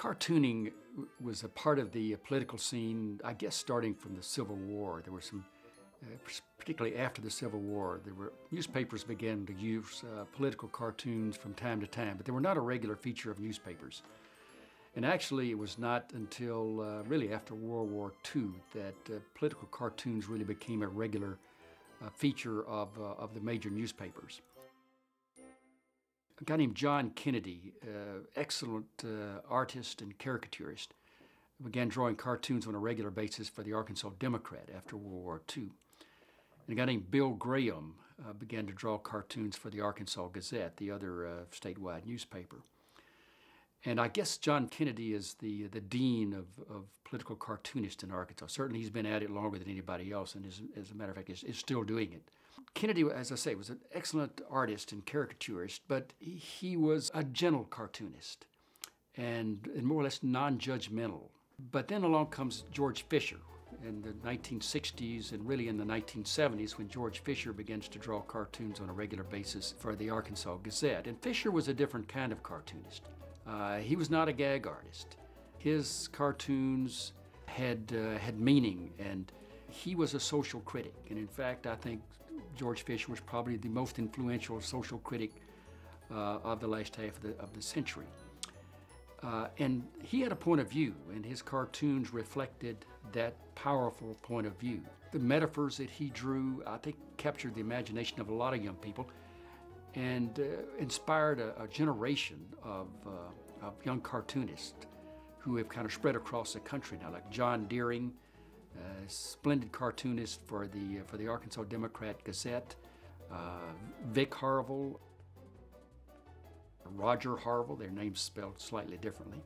Cartooning was a part of the political scene, I guess, starting from the Civil War. There were some, uh, particularly after the Civil War, there were newspapers began to use uh, political cartoons from time to time, but they were not a regular feature of newspapers. And actually, it was not until uh, really after World War II that uh, political cartoons really became a regular uh, feature of, uh, of the major newspapers. A guy named Jon Kennedy, uh, excellent uh, artist and caricaturist, began drawing cartoons on a regular basis for the Arkansas Democrat after World War II. And a guy named Bill Graham began to draw cartoons for the Arkansas Gazette, the other statewide newspaper. And I guess Jon Kennedy is the, the dean of, of political cartoonists in Arkansas. Certainly he's been at it longer than anybody else, and is, as a matter of fact, is, is still doing it. Kennedy, as I say, was an excellent artist and caricaturist, but he, was a gentle cartoonist and, more or less non-judgmental. But then along comes George Fisher, in the 1960s and really in the 1970s when George Fisher begins to draw cartoons on a regular basis for the Arkansas Gazette. And Fisher was a different kind of cartoonist. Uh, he was not a gag artist. His cartoons had, uh, had meaning and he was a social critic. And in fact, I think George Fisher was probably the most influential social critic uh, of the last half of the, of the century. Uh, and he had a point of view, and his cartoons reflected that powerful point of view. The metaphors that he drew, I think, captured the imagination of a lot of young people and uh, inspired a, a generation of, uh, of, young cartoonists who have kind of spread across the country now, like John Deering, a splendid cartoonist for the, for the Arkansas Democrat Gazette, uh, Vic Harville, Roger Harvell, their names spelled slightly differently.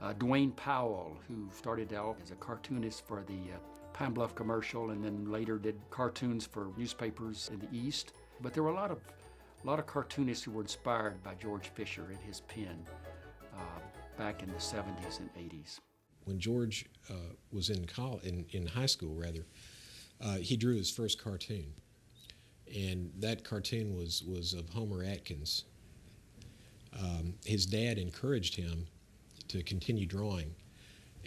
Uh, Dwane Powell, who started out as a cartoonist for the uh, Pine Bluff commercial and then later did cartoons for newspapers in the East. But there were a lot of, a lot of cartoonists who were inspired by George Fisher and his pen uh, back in the 70s and 80s. When George uh, was in, college, in, in high school, rather, uh, he drew his first cartoon. And that cartoon was, was of Homer Adkins. Um, his dad encouraged him to continue drawing.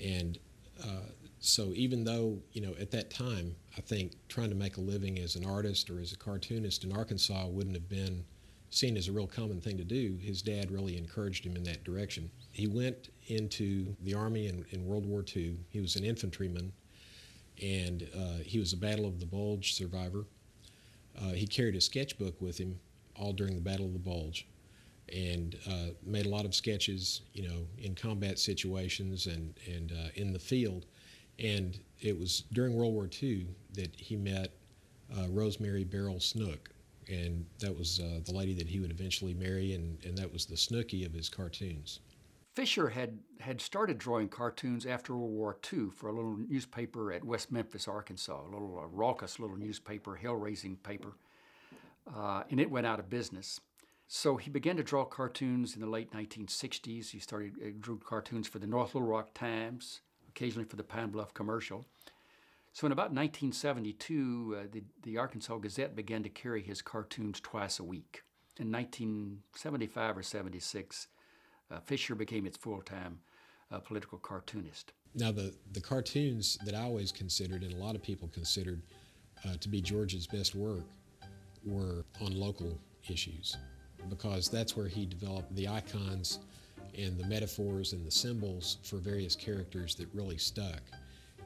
And uh, so even though, you know, at that time, I think trying to make a living as an artist or as a cartoonist in Arkansas wouldn't have been seen as a real common thing to do, his dad really encouraged him in that direction. He went into the Army in, in World War II. He was an infantryman, and uh, he was a Battle of the Bulge survivor. Uh, he carried a sketchbook with him all during the Battle of the Bulge and uh, made a lot of sketches, you know, in combat situations and, and uh, in the field. And it was during World War II that he met uh, Rosemary Beryl Snook, and that was uh, the lady that he would eventually marry, and, and that was the Snooky of his cartoons. Fisher had, had started drawing cartoons after World War II for a little newspaper at West Memphis, Arkansas, a little uh, raucous little newspaper, hell-raising paper, uh, and it went out of business. So he began to draw cartoons in the late 1960s. He started uh, drew cartoons for the North Little Rock Times, occasionally for the Pine Bluff Commercial. So in about 1972, uh, the, the Arkansas Gazette began to carry his cartoons twice a week. In 1975 or 76, uh, Fisher became its full-time uh, political cartoonist. Now, the, the cartoons that I always considered, and a lot of people considered uh, to be George's best work, were on local issues because that's where he developed the icons and the metaphors and the symbols for various characters that really stuck.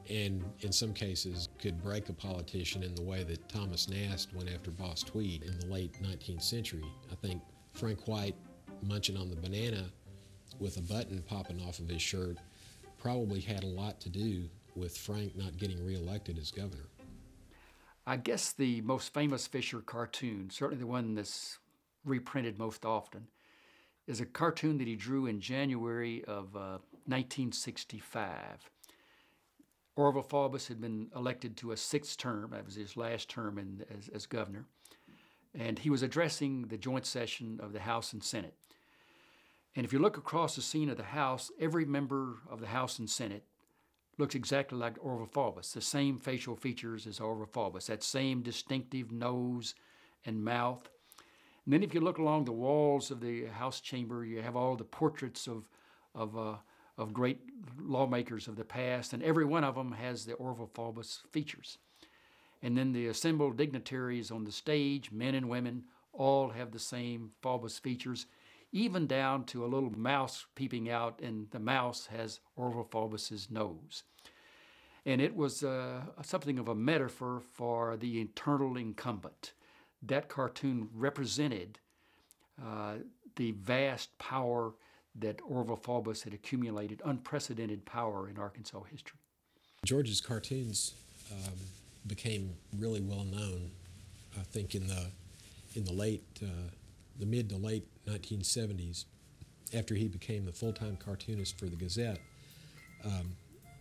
And in some cases could break a politician in the way that Thomas Nast went after Boss Tweed in the late 19th century. I think Frank White munching on the banana with a button popping off of his shirt probably had a lot to do with Frank not getting reelected as governor. I guess the most famous Fisher cartoon, certainly the one that's reprinted most often, is a cartoon that he drew in January of uh, 1965. Orval Faubus had been elected to a sixth term, that was his last term in, as, as governor, and he was addressing the joint session of the House and Senate. And if you look across the scene of the House, every member of the House and Senate looks exactly like Orval Faubus, the same facial features as Orval Faubus, that same distinctive nose and mouth, and then if you look along the walls of the House chamber, you have all the portraits of, of, uh, of great lawmakers of the past, and every one of them has the Orval Faubus features. And then the assembled dignitaries on the stage, men and women, all have the same Faubus features, even down to a little mouse peeping out, and the mouse has Orval Faubus's nose. And it was uh, something of a metaphor for the eternal incumbent. That cartoon represented uh, the vast power that Orval Faubus had accumulated, unprecedented power in Arkansas history. George's cartoons um, became really well known, I think, in the in the late, uh, the mid to late 1970s, after he became the full-time cartoonist for the Gazette. Um,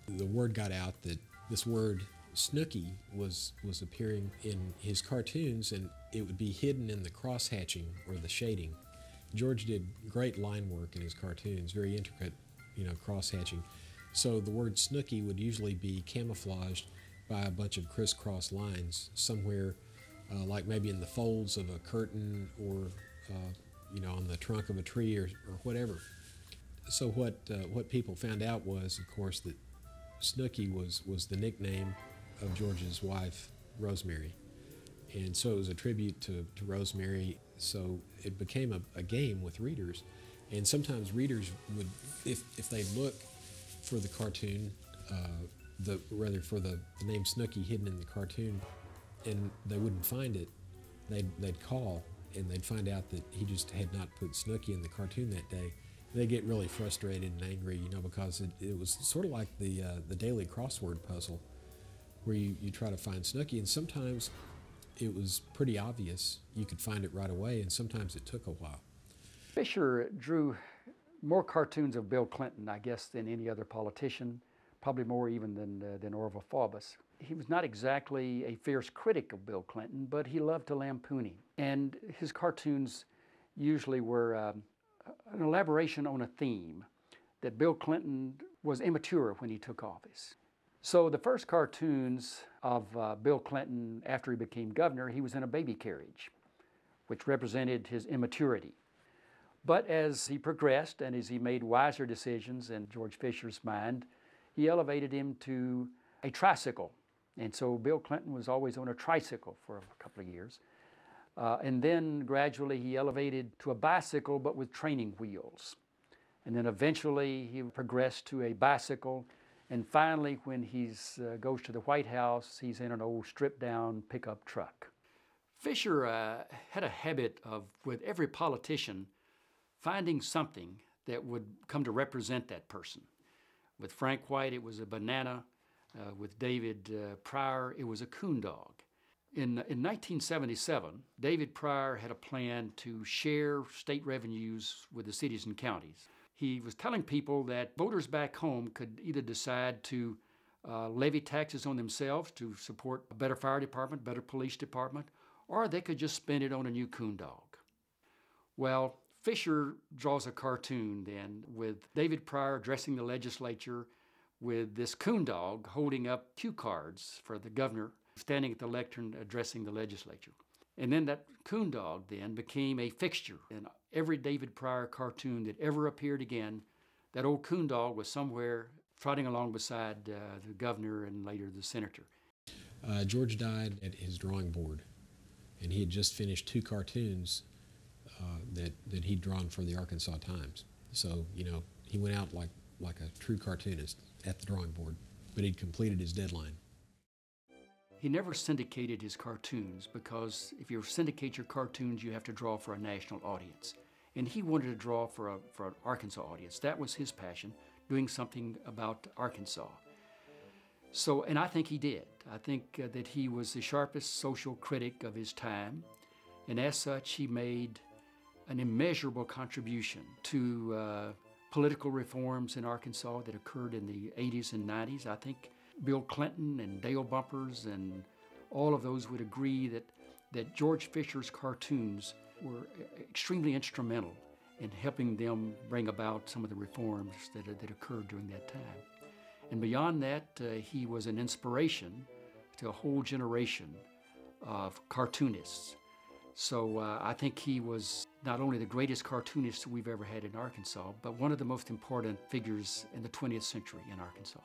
the word got out that this word Snooky was was appearing in his cartoons, and it would be hidden in the cross hatching or the shading. George did great line work in his cartoons, very intricate, you know, cross hatching. So the word Snooky would usually be camouflaged by a bunch of crisscross lines somewhere, uh, like maybe in the folds of a curtain or, uh, you know, on the trunk of a tree or, or whatever. So what uh, what people found out was, of course, that Snooky was was the nickname of George's wife, Rosemary, and so it was a tribute to, to Rosemary. So it became a, a game with readers, and sometimes readers would, if if they look for the cartoon, uh, the rather for the, the name Snooky hidden in the cartoon, and they wouldn't find it, they'd they'd call and they'd find out that he just had not put Snooky in the cartoon that day. They get really frustrated and angry, you know, because it, it was sort of like the uh, the daily crossword puzzle, where you, you try to find Snooky, and sometimes it was pretty obvious you could find it right away, and sometimes it took a while. Fisher drew more cartoons of Bill Clinton, I guess, than any other politician, probably more even than, uh, than Orval Faubus. He was not exactly a fierce critic of Bill Clinton, but he loved to lampoon him. And his cartoons usually were um, an elaboration on a theme that Bill Clinton was immature when he took office. So the first cartoons of uh, Bill Clinton after he became governor, he was in a baby carriage, which represented his immaturity. But as he progressed and as he made wiser decisions in George Fisher's mind, he elevated him to a tricycle. And so Bill Clinton was always on a tricycle for a couple of years. Uh, and then gradually he elevated to a bicycle, but with training wheels. And then eventually he progressed to a bicycle. And finally, when he uh, goes to the White House, he's in an old stripped down pickup truck. Fisher uh, had a habit of, with every politician, finding something that would come to represent that person. With Frank White, it was a banana. Uh, with David uh, Pryor, it was a coon dog. In, in 1977, David Pryor had a plan to share state revenues with the cities and counties. He was telling people that voters back home could either decide to uh, levy taxes on themselves to support a better fire department, better police department, or they could just spend it on a new coon dog. Well, Fisher draws a cartoon then with David Pryor addressing the legislature with this coon dog holding up cue cards for the governor standing at the lectern addressing the legislature. And then that coon dog then became a fixture in every David Pryor cartoon that ever appeared again. That old coon dog was somewhere trotting along beside uh, the governor and later the senator. Uh, George died at his drawing board, and he had just finished two cartoons uh, that, that he'd drawn for the Arkansas Times. So, you know, he went out like, like a true cartoonist at the drawing board, but he'd completed his deadline. He never syndicated his cartoons because if you syndicate your cartoons, you have to draw for a national audience. And he wanted to draw for, a, for an Arkansas audience. That was his passion, doing something about Arkansas. So, and I think he did. I think uh, that he was the sharpest social critic of his time. And as such, he made an immeasurable contribution to uh, political reforms in Arkansas that occurred in the 80s and 90s. I think Bill Clinton and Dale Bumpers and all of those would agree that, that George Fisher's cartoons were extremely instrumental in helping them bring about some of the reforms that, that occurred during that time. And beyond that, uh, he was an inspiration to a whole generation of cartoonists. So uh, I think he was not only the greatest cartoonist we've ever had in Arkansas, but one of the most important figures in the 20th century in Arkansas.